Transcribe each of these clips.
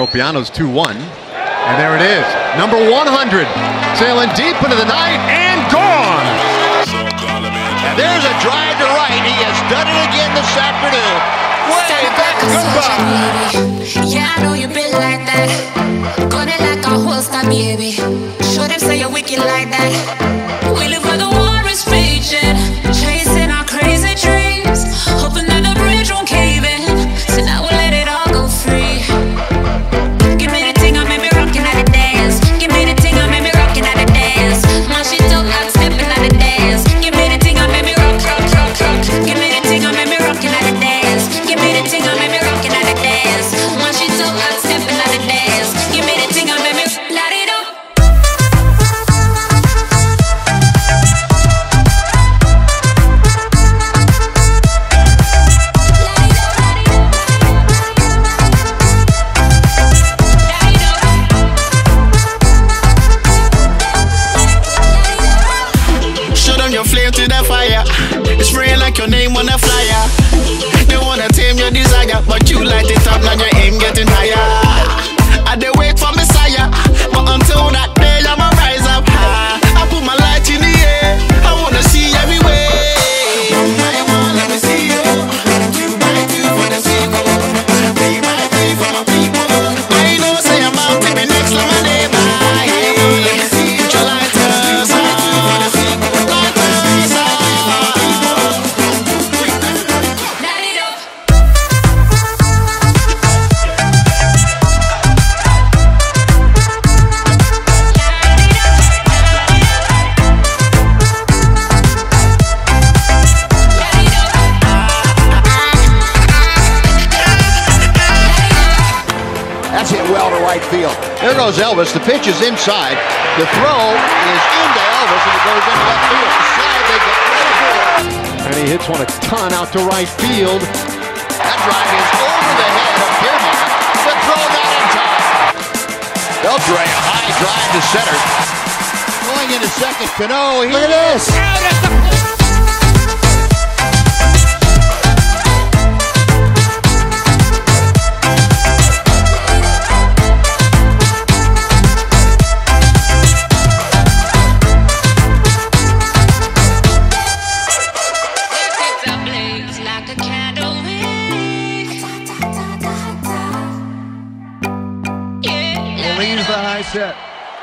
Tropeano's 2-1. And there it is. Number 100. Sailing deep into the night and gone. And there's a drive to right. He has done it again this afternoon. Way back goodbye. Yeah, I know you been like that. Got it like a holster, baby. To the fire. It's spraying like your name on a flyer. They wanna tame your desire, but you light it up, now your aim getting higher. There goes Elvis. The pitch is inside. The throw is into Elvis, and it goes into left field. Slide, they get right aboard. And he hits one a ton out to right field. That drive is over the head of Piermont. The throw not in time. Beltre, a high drive to center. Going into second, Cano. Look at this. That like a the high set.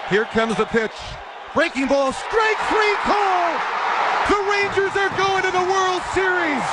Here comes the pitch. Breaking ball, strike three call. The Rangers are going to the World Series.